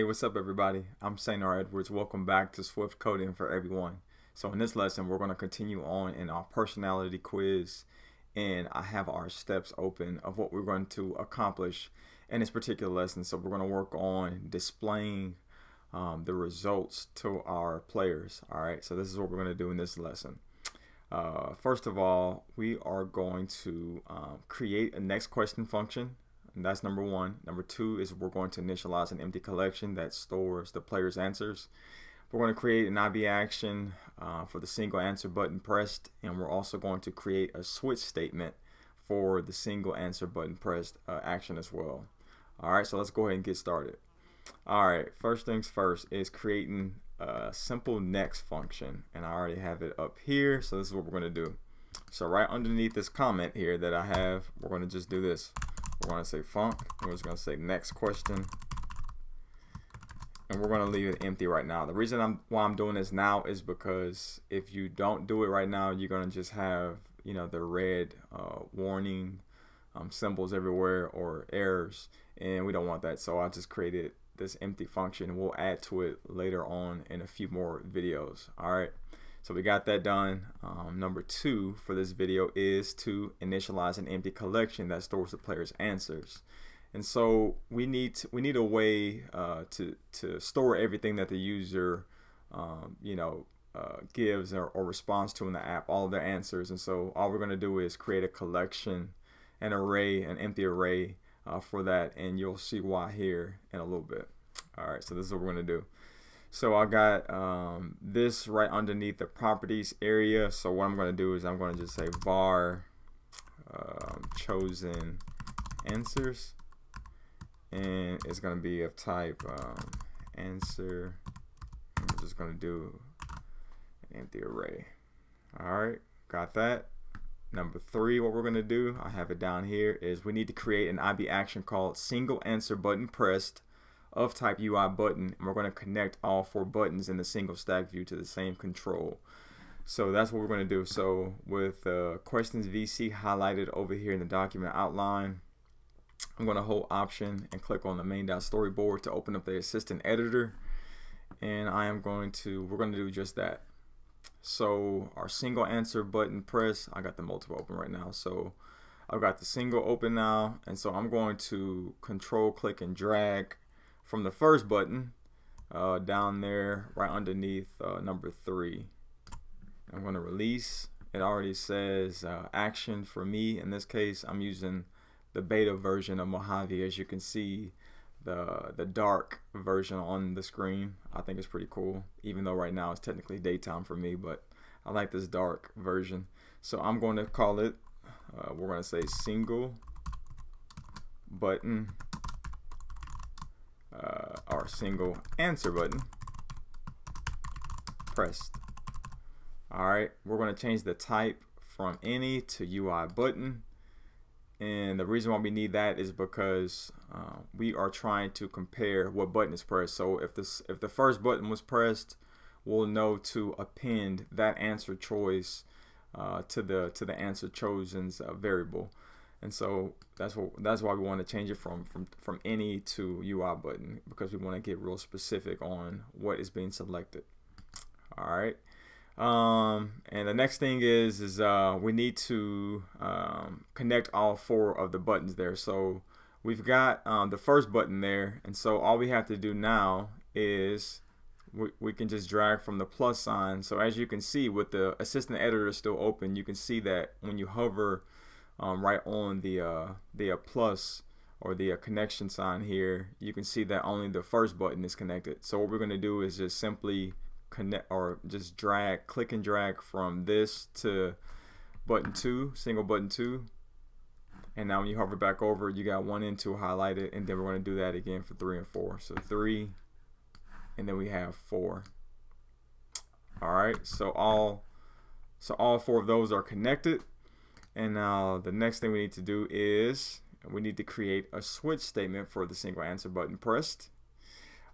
Hey, what's up, everybody? I'm Saynar Edwards. Welcome back to Swift Koding for Everyone. So, in this lesson, we're going to continue on in our personality quiz, and I have our steps open of what we're going to accomplish in this particular lesson. So, we're going to work on displaying um, the results to our players. All right, so this is what we're going to do in this lesson. Uh, first of all, we are going to um, create a next question function and that's number one. Number two is we're going to initialize an empty collection that stores the player's answers. We're going to create an IB action uh, for the single answer button pressed, and we're also going to create a switch statement for the single answer button pressed uh, action as well. All right, so let's go ahead and get started. All right, first things first is creating a simple next function, and I already have it up here, so this is what we're going to do. So right underneath this comment here that I have, we're going to just do this. We're going to say func. We're just going to say next question. And we're going to leave it empty right now. The reason I'm why I'm doing this now is because if you don't do it right now, you're going to just have, you know, the red uh, warning um, symbols everywhere or errors. And we don't want that. So I just created this empty function. We'll add to it later on in a few more videos. All right. So we got that done. Um, number two for this video is to initialize an empty collection that stores the player's answers. And so we need to, we need a way uh, to to store everything that the user um, you know uh, gives or, or, responds to in the app, all their answers. And so all we're going to do is create a collection, an array, an empty array uh, for that, and you'll see why here in a little bit. All right, so this is what we're going to do. So I got um, this right underneath the properties area. So what I'm going to do is I'm going to just say var um, chosen answers. And it's going to be of type um, answer. I'm just going to do an empty array. All right, got that. Number three, what we're going to do, I have it down here, is we need to create an IB action called single answer button pressed of type UI button and we're going to connect all four buttons in the single stack view to the same control. So that's what we're going to do. So with uh, questions VC highlighted over here in the document outline, I'm going to hold option and click on the main.storyboard to open up the assistant editor. And I am going to, we're going to do just that. So our single answer button press, I got the multiple open right now. So I've got the single open now. And so I'm going to control click and drag from the first button uh, down there right underneath uh, number three. I'm going to release. It already says uh, action for me. In this case, I'm using the beta version of Mojave. As you can see, the the dark version on the screen. I think it's pretty cool. Even though right now it's technically daytime for me, but I like this dark version. So I'm going to call it. Uh, we're going to say single button uh, our single answer button pressed. Alright, we're going to change the type from any to UI button. And the reason why we need that is because uh, we are trying to compare what button is pressed. So if this if the first button was pressed, we'll know to append that answer choice uh, to the to the answer chosen's uh, variable and so that's what that's why we want to change it from from from any to UI button because we want to get real specific on what is being selected. All right um, and the next thing is is uh, we need to um, connect all four of the buttons there. So we've got um, the first button there and so all we have to do now is we, we can just drag from the plus sign. So as you can see with the assistant editor still open you can see that when you hover um, right on the uh, the uh, plus or the uh, connection sign here, you can see that only the first button is connected. So what we're going to do is just simply connect or just drag, click and drag from this to button two, single button two. And now when you hover back over, you got one and two highlighted, and then we're going to do that again for three and four. So three, and then we have four. All right, so all so all four of those are connected. And now the next thing we need to do is we need to create a switch statement for the single answer button pressed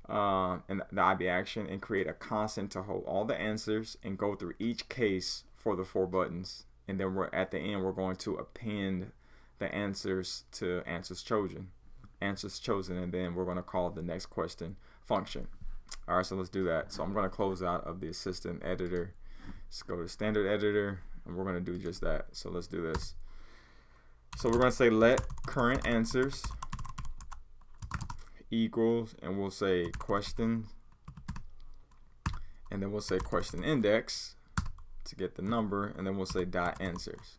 uh, and the IB action and create a constant to hold all the answers and go through each case for the four buttons. And then we're at the end, we're going to append the answers to answers chosen. answers chosen, and then we're going to call the next question function. All right, so let's do that. So I'm going to close out of the assistant editor. Let's go to standard editor, and we're going to do just that. So let's do this. So we're going to say let current answers equals, and we'll say question, and then we'll say question index to get the number, and then we'll say dot answers.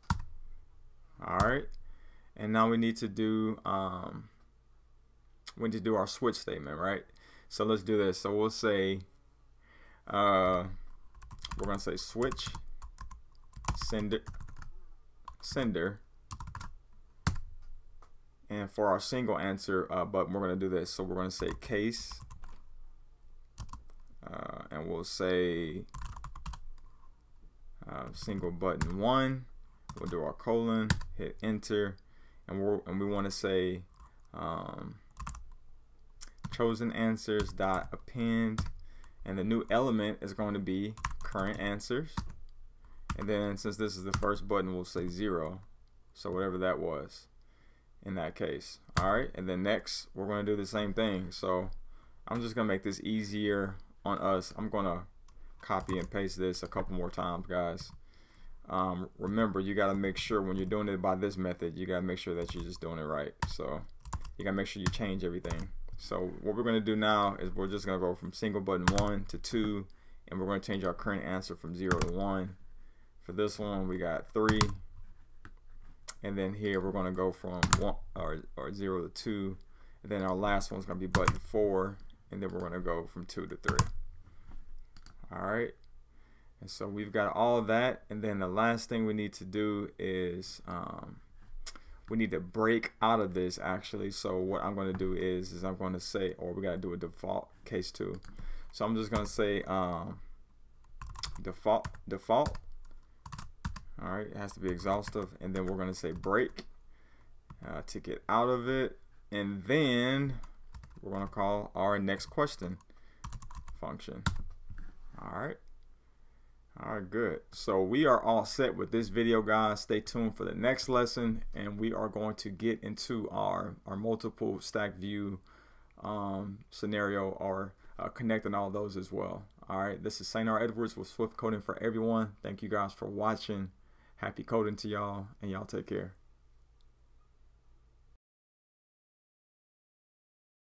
All right, and now we need to do um, we need to do our switch statement, right? So let's do this. So we'll say uh, we're gonna say switch sender sender. And for our single answer uh, but we're going to do this. So we're going to say case uh, and we'll say uh, single button one. We'll do our colon hit enter and we and we want to say um, chosen answers dot append. And the new element is going to be current answers and then since this is the first button we'll say zero so whatever that was in that case. All right, and then next we're going to do the same thing. So I'm just going to make this easier on us. I'm going to copy and paste this a couple more times, guys. Um, remember, you got to make sure when you're doing it by this method, you got to make sure that you're just doing it right. So you got to make sure you change everything. So what we're going to do now is we're just going to go from single button 1 to 2, and we're going to change our current answer from 0 to 1. For this one, we got 3, and then here we're going to go from one or, or zero to two. And then our last one's going to be button four and then we're going to go from two to three. All right? And so we've got all that. And then the last thing we need to do is um, we need to break out of this actually. So what I'm going to do is is I'm going to say or we got to do a default case too. So I'm just going to say um, default default all right it has to be exhaustive. And then we're going to say break uh, to get out of it. And then we're going to call our next question function. All right. All right good. So we are all set with this video guys. Stay tuned for the next lesson. And we are going to get into our our multiple stack view um, scenario or uh, connecting all those as well. All right. This is Saint Edwards with Swift Koding for everyone. Thank you guys for watching Happy coding to y'all, and y'all take care.